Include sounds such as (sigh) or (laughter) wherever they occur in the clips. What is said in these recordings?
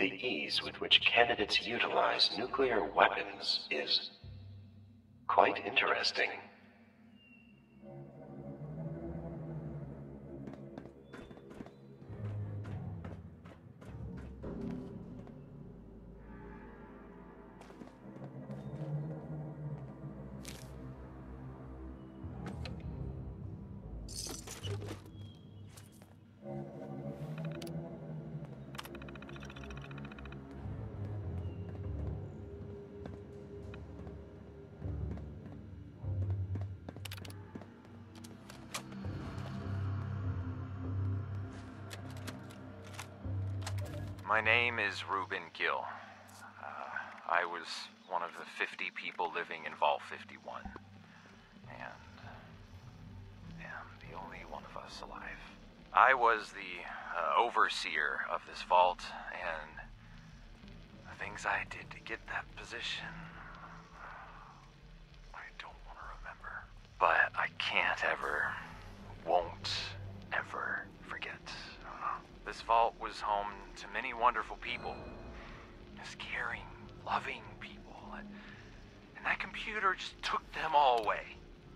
The ease with which candidates utilize nuclear weapons is quite interesting. My name is Reuben Gill. Uh, I was one of the 50 people living in Vault 51. And am the only one of us alive. I was the uh, overseer of this vault, and the things I did to get that position. I don't want to remember. But I can't ever, won't ever. This vault was home to many wonderful people. Just caring, loving people. And that computer just took them all away.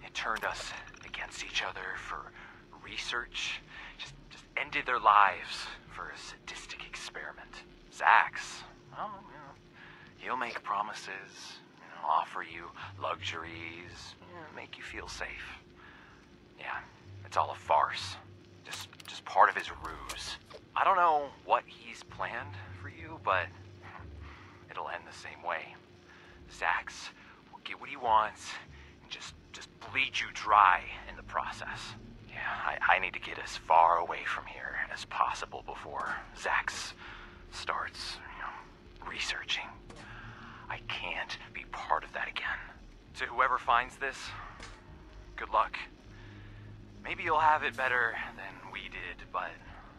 It turned us against each other for research. Just, just ended their lives for a sadistic experiment. Zax, well, you know, he'll make promises, you know, offer you luxuries, you know, make you feel safe. Yeah, it's all a farce. Just, just part of his ruse. I don't know what he's planned for you, but it'll end the same way. Zax will get what he wants and just, just bleed you dry in the process. Yeah, I, I need to get as far away from here as possible before Zax starts, you know, researching. I can't be part of that again. To whoever finds this, good luck. Maybe you'll have it better than we did, but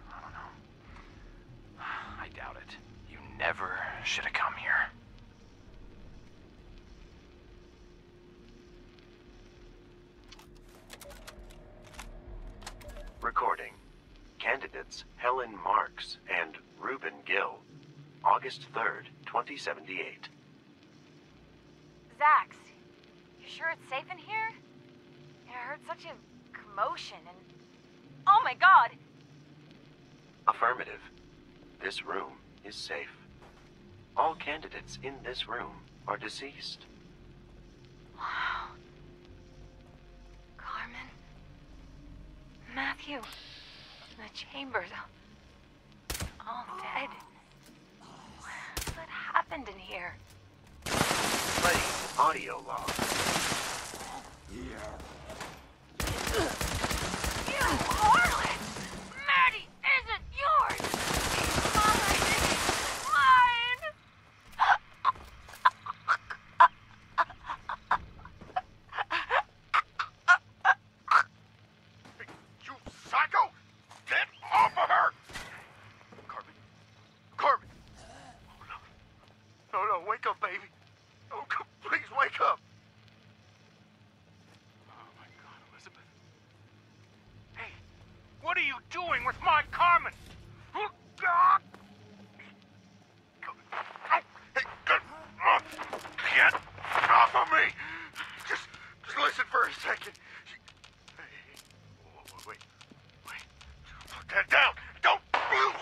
I don't know. I doubt it. You never should have come here. Recording. Candidates Helen Marks and Reuben Gill. August 3rd, 2078. Zax, you sure it's safe in here? I heard such a commotion and. Oh my god! Affirmative. This room is safe. All candidates in this room are deceased. Wow. Carmen. Matthew. The chambers. All dead. What happened in here? Playing audio log. You harlot! Maddie isn't yours! Mine! Mine! You psycho! Get off of her! Carmen. Carmen! Oh, no. No, no, wake up, baby. Oh, c- please wake up. Oh, my God, Elizabeth. Hey, what are you doing with my Carmen? Oh, God! Hey, get off! Get off of me! Just, just listen for a second. She, hey, wait, wait, wait. Put that down. Don't move.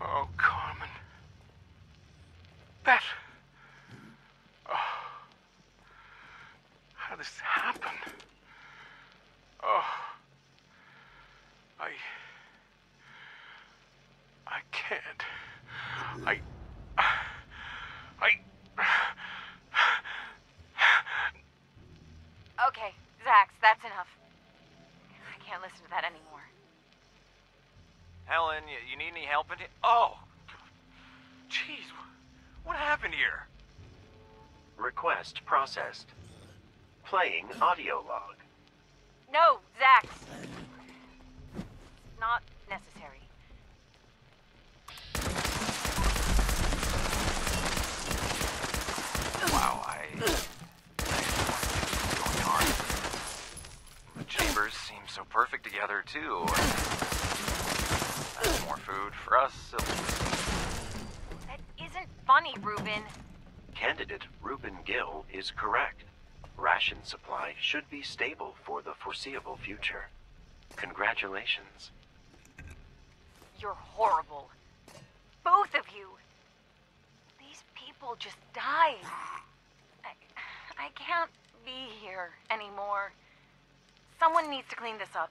Oh, Carmen. That. Oh. How did this happen? Oh. I. I can't. I. I. Okay, Zax, that's enough. I can't listen to that anymore. Helen, you, you need any help in here? Oh! Jeez, what happened here? Request processed. Playing audio log. No, Zax. Not necessary. Wow, I. I going hard. so together, too. That's more food for us. at. That isn't funny, Reuben. Candidate Reuben Gill is correct. Ration supply should be stable for the foreseeable future. Congratulations. You're horrible. Both of you. These people just died. I, I can't be here anymore. Someone needs to clean this up.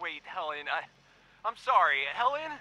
Wait, Helen, I. I'm sorry, Helen?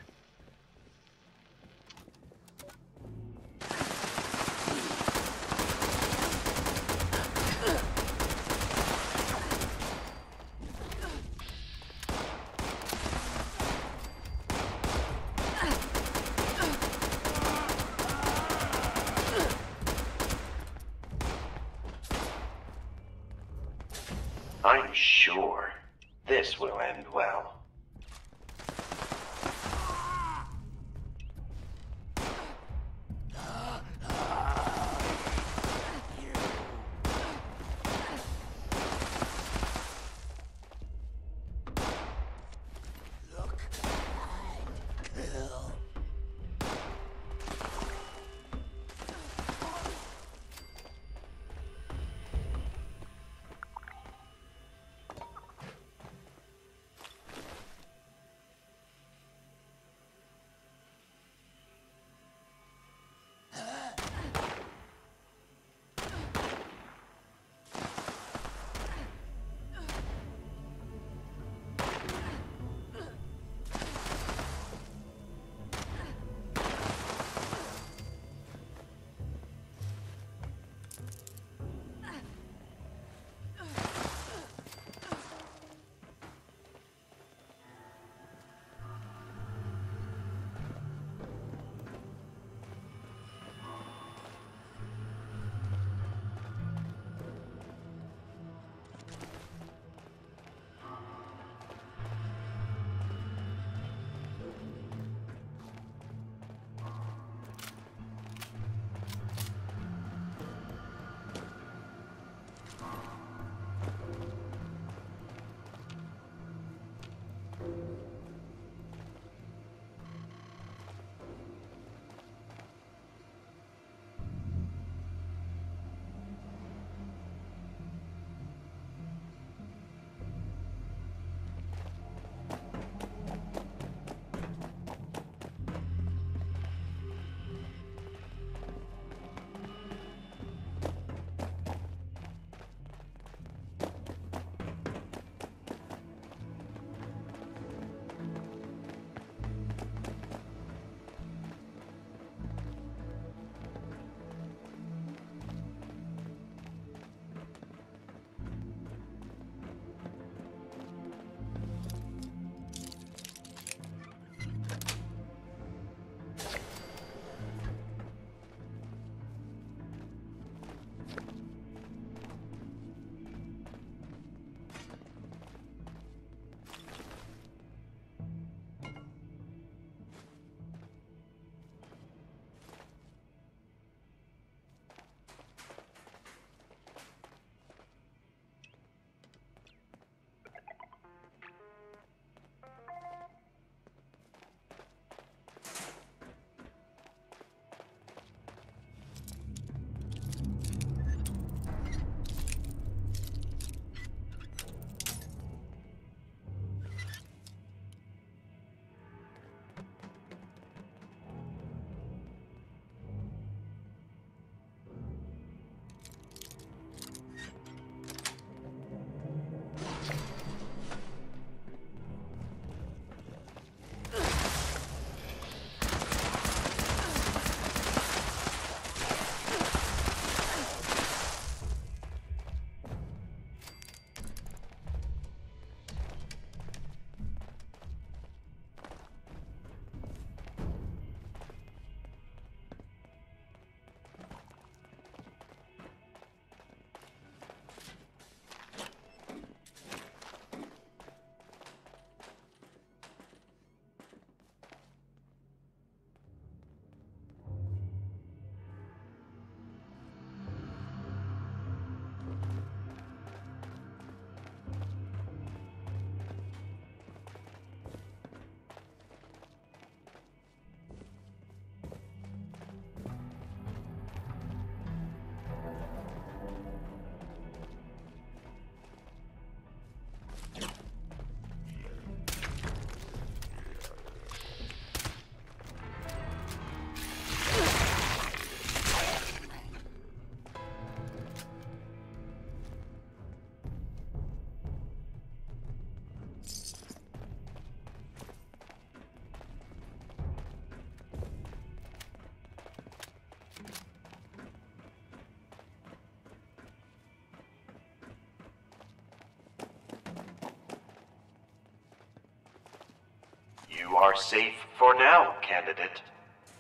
You are safe for now, candidate.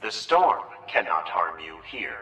The storm cannot harm you here.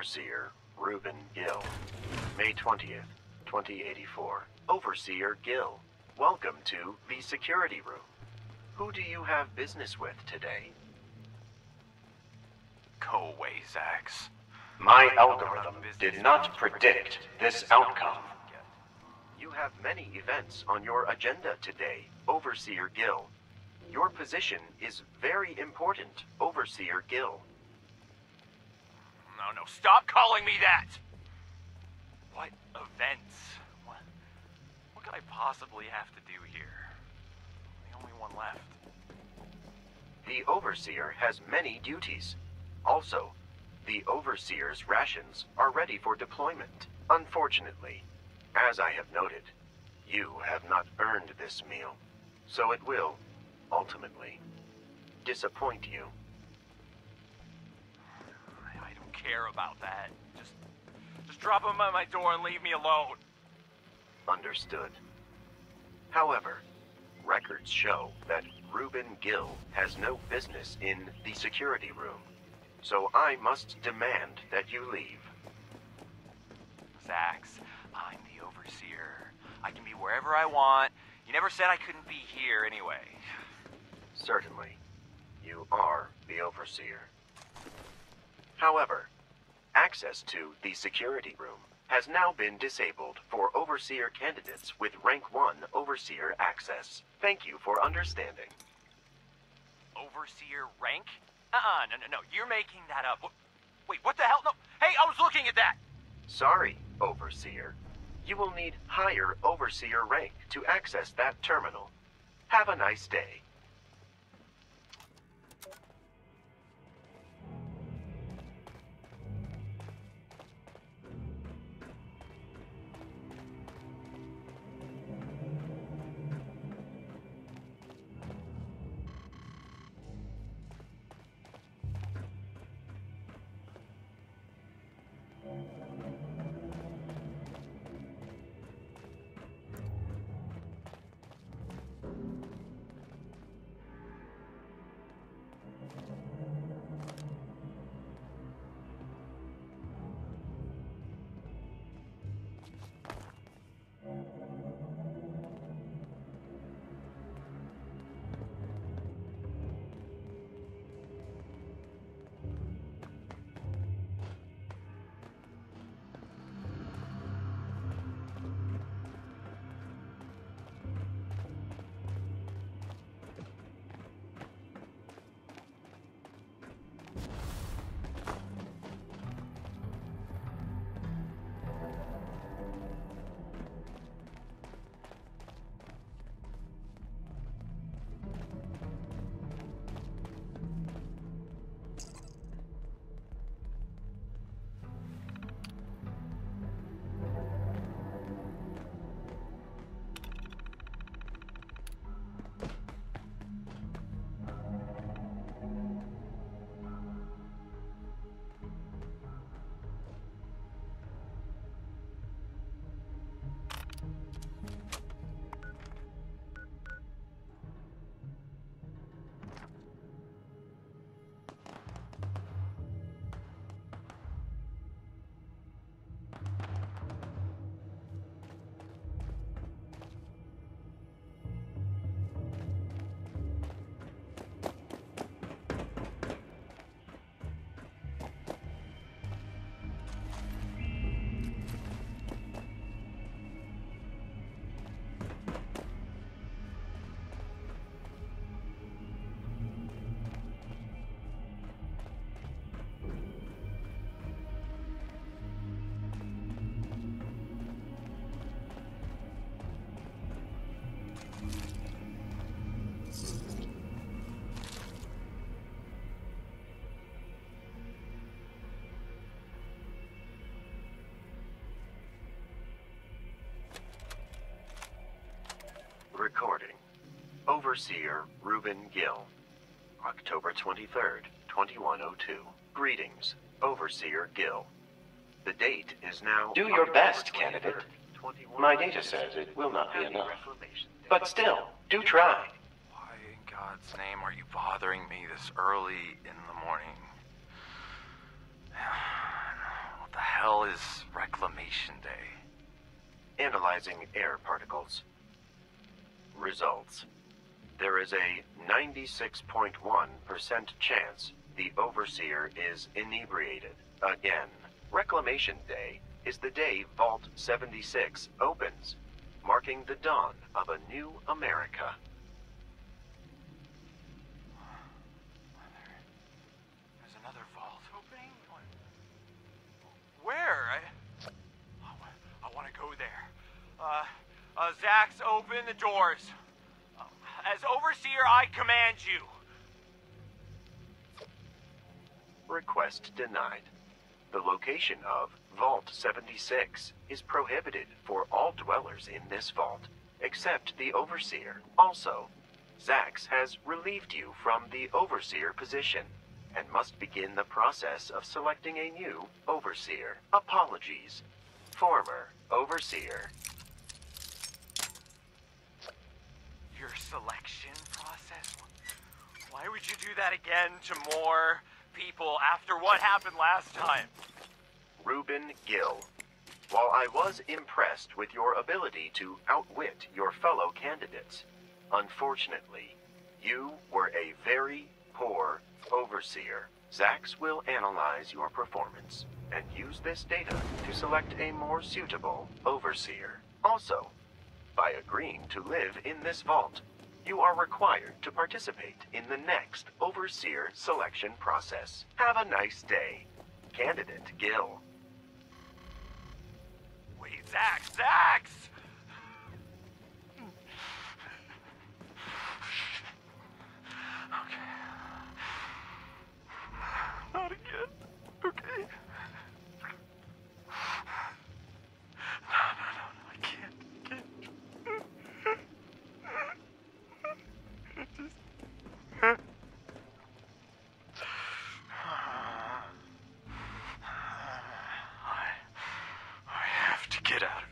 Overseer Reuben Gill. May 20th, 2084. Overseer Gill, welcome to the security room. Who do you have business with today? Go away, Zax. My algorithm did not predict this outcome. You have many events on your agenda today, Overseer Gill. Your position is very important, Overseer Gill. No, stop calling me that! What events? What, what could I possibly have to do here? I'm the only one left. The Overseer has many duties. Also, the Overseer's rations are ready for deployment. Unfortunately, as I have noted, you have not earned this meal, so it will, ultimately, disappoint you. Care about that. Just, just drop them at my door and leave me alone. Understood. However, records show that Reuben Gill has no business in the security room, so I must demand that you leave. Zax, I'm the overseer. I can be wherever I want. You never said I couldn't be here anyway. (sighs) Certainly, you are the Overseer. However, access to the security room has now been disabled for Overseer candidates with Rank 1 Overseer access. Thank you for understanding. Overseer rank? Uh-uh, no, no, no. You're making that up. Wait, what the hell? No. Hey, I was looking at that. Sorry, Overseer. You will need higher Overseer rank to access that terminal. Have a nice day. Overseer Reuben Gill. October 23rd, 2102. Greetings, Overseer Gill. The date is now. Do your October best, candidate. Oh My data says it will not be enough. But still, do try. Why in God's name are you bothering me this early in the morning? (sighs) What the hell is Reclamation Day? Analyzing air particles. Results. There is a 96.1% chance the Overseer is inebriated again. Reclamation Day is the day Vault 76 opens, marking the dawn of a new America. There's another vault opening? Where? I, I want to go there. Uh, uh, Zax, open the doors. As Overseer, I command you. Request denied. The location of Vault 76 is prohibited for all dwellers in this vault, except the Overseer. Also, Zax has relieved you from the Overseer position and must begin the process of selecting a new Overseer. Apologies. Former Overseer. Your selection process? Why would you do that again to more people after what happened last time? Reuben Gill. While I was impressed with your ability to outwit your fellow candidates, unfortunately, you were a very poor overseer. Zax will analyze your performance and use this data to select a more suitable overseer. Also, by agreeing to live in this vault, you are required to participate in the next overseer selection process. Have a nice day. Candidate Gill. Wait, Zax, Zax! Okay. Not again. Okay. No, no, no, no. I can't. can't. It just. I. I get out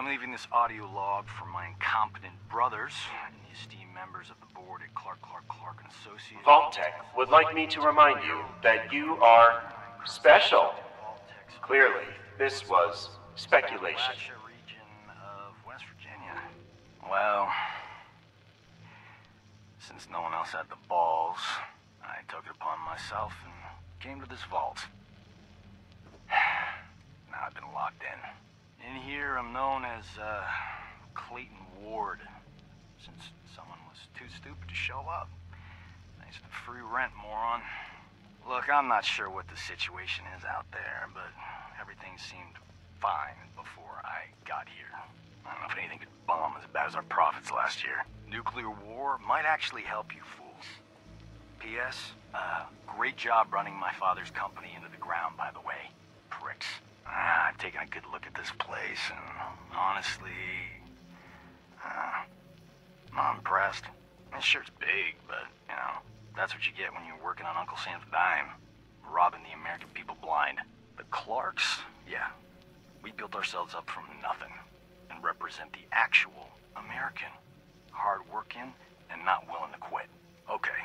I'm leaving this audio log for my incompetent brothers and the esteemed members of the board at Clark Clark Clark and Associates. Vault-Tec would like me to remind you that you are special. Clearly, this was speculation. Region of West Virginia. Well, since no one else had the balls, I took it upon myself and came to this vault. (sighs) Now I've been locked in. Here, I'm known as uh, Clayton Ward, since someone was too stupid to show up. It's free rent, moron. Look, I'm not sure what the situation is out there, but everything seemed fine before I got here. I don't know if anything could bomb as bad as our profits last year. Nuclear war might actually help you fools. P.S. Uh, great job running my father's company into the ground, by the way. Pricks. Ah, I've taken a good look at this place, and honestly, uh, I'm impressed. This shirt's big, but, you know, that's what you get when you're working on Uncle Sam's dime. Robbing the American people blind. The Clarks, yeah, we built ourselves up from nothing and represent the actual American. Hard-working and not willing to quit. Okay,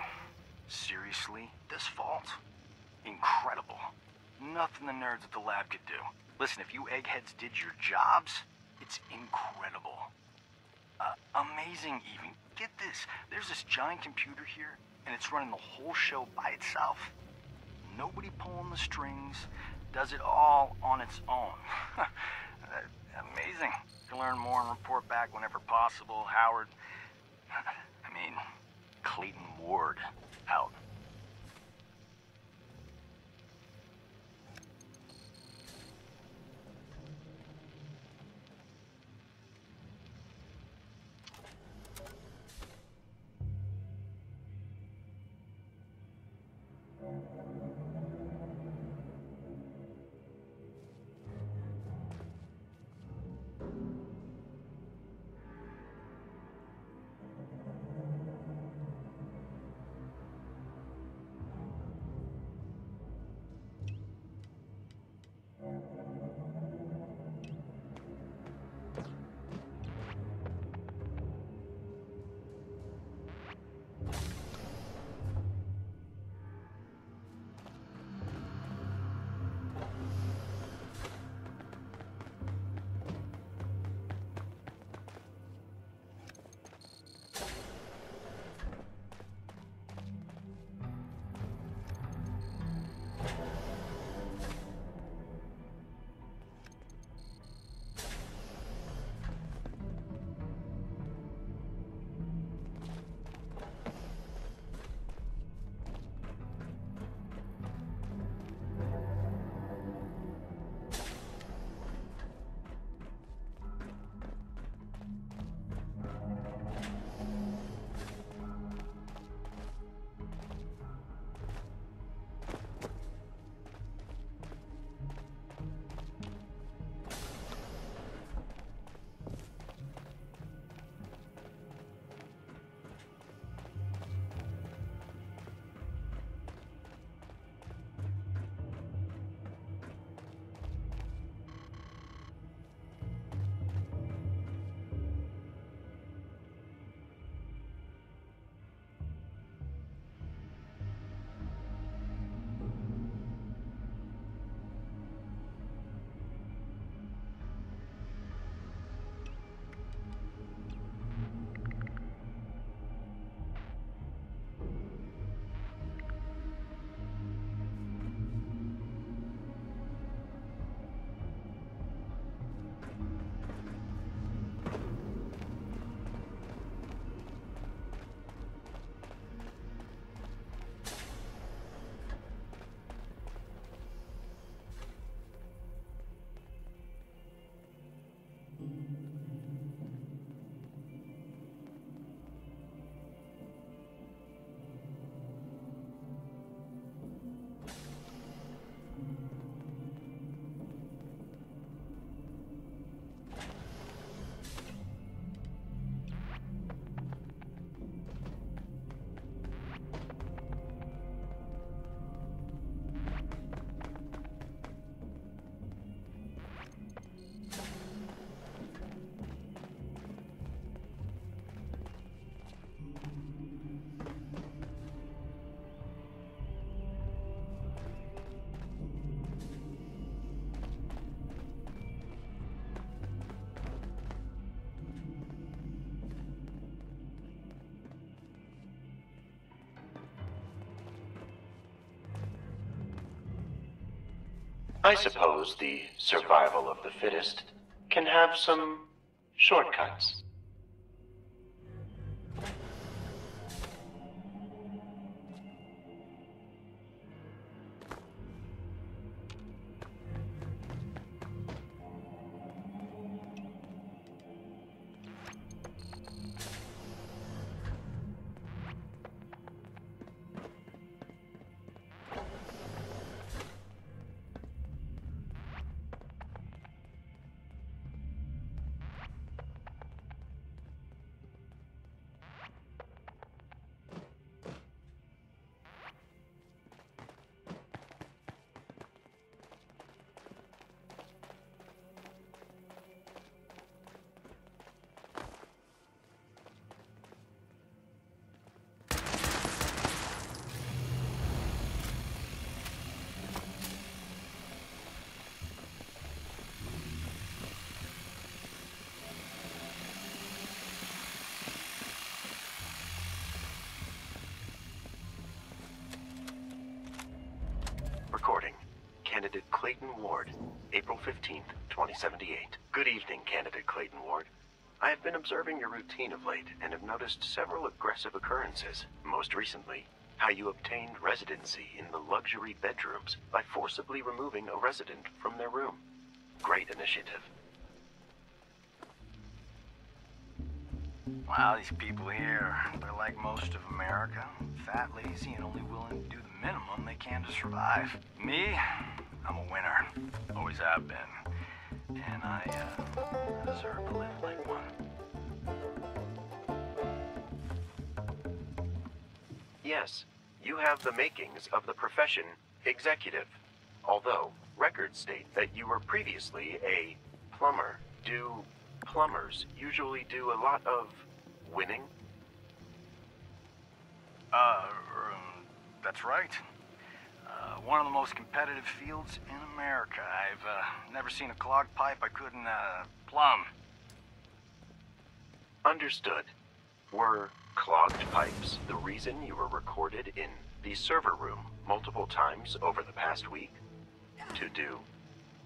seriously, this vault? Incredible. Nothing the nerds at the lab could do. Listen, if you eggheads did your jobs, it's incredible. Uh, amazing, even. Get this. There's this giant computer here, and it's running the whole show by itself. Nobody pulling the strings. Does it all on its own. (laughs) Amazing. To learn more and report back whenever possible. Howard. (laughs) I mean, Clayton Ward out. I suppose the survival of the fittest can have some shortcuts. Ward, April 15th, 2078. Good evening, candidate Clayton Ward. I have been observing your routine of late and have noticed several aggressive occurrences. Most recently, how you obtained residency in the luxury bedrooms by forcibly removing a resident from their room. Great initiative. Wow, these people here, they're like most of America. Fat, lazy, and only willing to do the minimum they can to survive. Me, I'm a winner. Always have been. And I, uh, deserve to live like one. Yes, you have the makings of the profession executive. Although, records state that you were previously a plumber. Do plumbers usually do a lot of winning? Uh, um, that's right. One of the most competitive fields in America. I've, uh, never seen a clogged pipe I couldn't, uh, plumb. Understood. Were clogged pipes the reason you were recorded in the server room multiple times over the past week? To do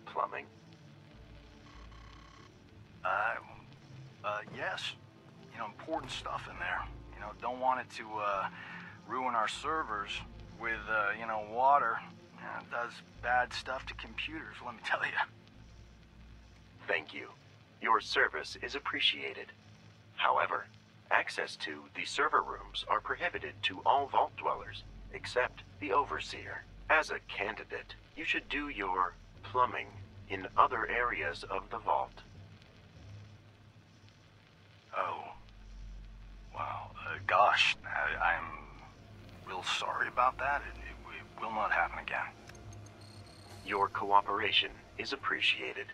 plumbing? Uh, uh, yes. You know, important stuff in there. You know, don't want it to, uh, ruin our servers with, uh, you know, water. Know, it does bad stuff to computers, let me tell you. Thank you. Your service is appreciated. However, access to the server rooms are prohibited to all vault dwellers, except the Overseer. As a candidate, you should do your plumbing in other areas of the vault. Oh. Wow. Uh, gosh, I, I'm real sorry about that. It will not happen again. Your cooperation is appreciated.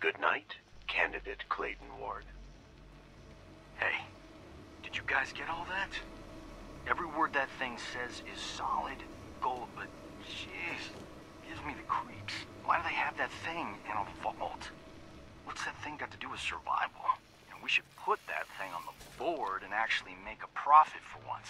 Good night, candidate Clayton Ward. Hey, did you guys get all that? Every word that thing says is solid gold, but jeez, gives me the creeps. Why do they have that thing in a vault? What's that thing got to do with survival? Know, we should put that thing on the board and actually make a profit for once.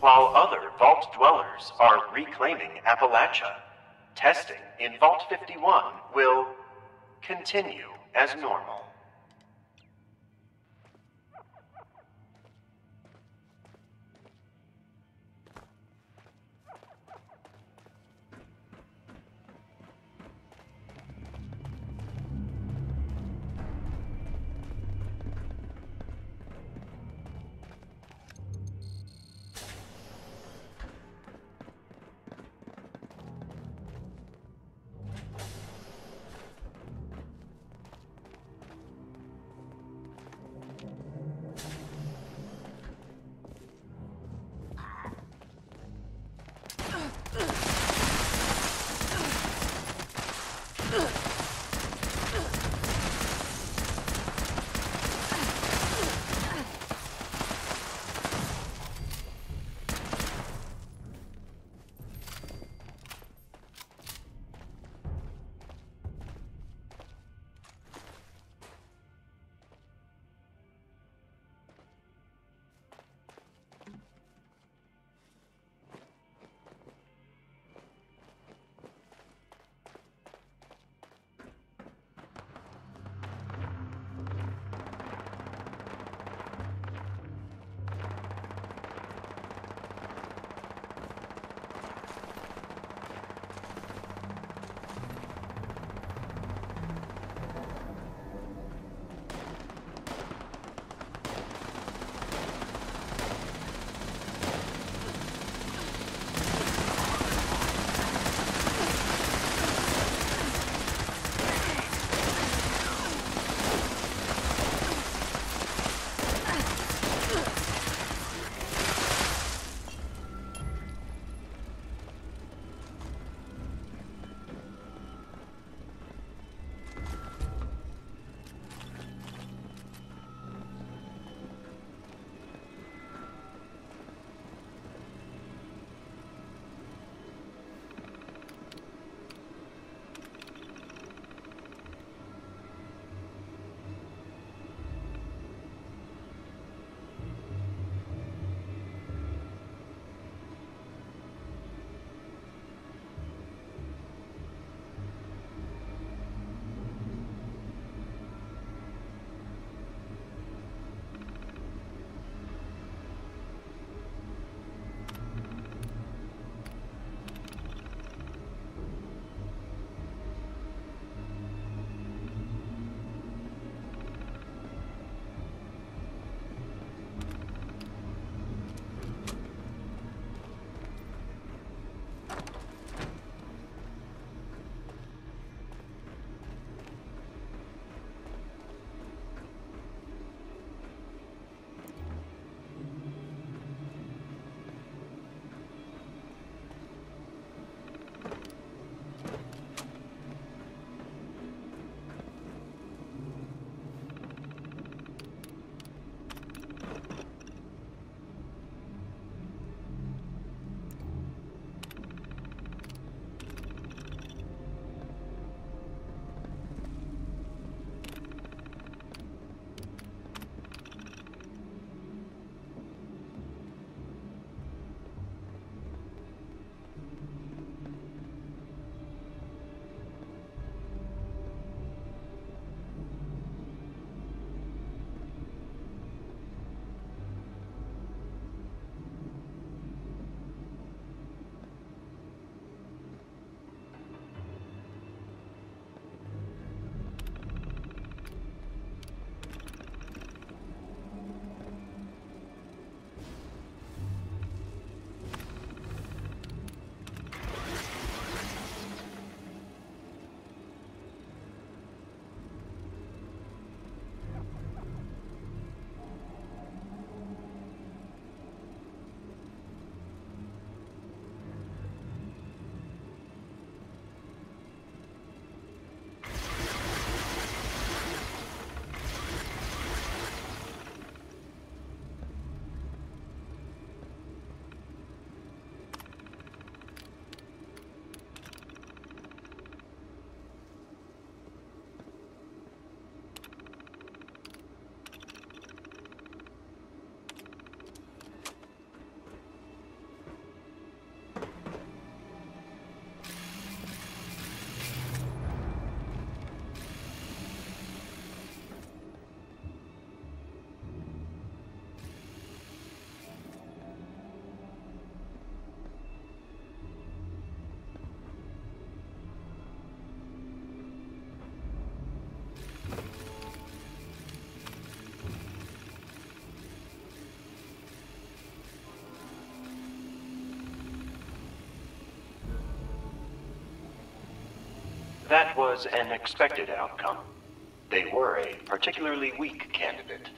While other Vault dwellers are reclaiming Appalachia, testing in Vault 51 will continue as normal. That was an expected outcome. They were a particularly weak candidate.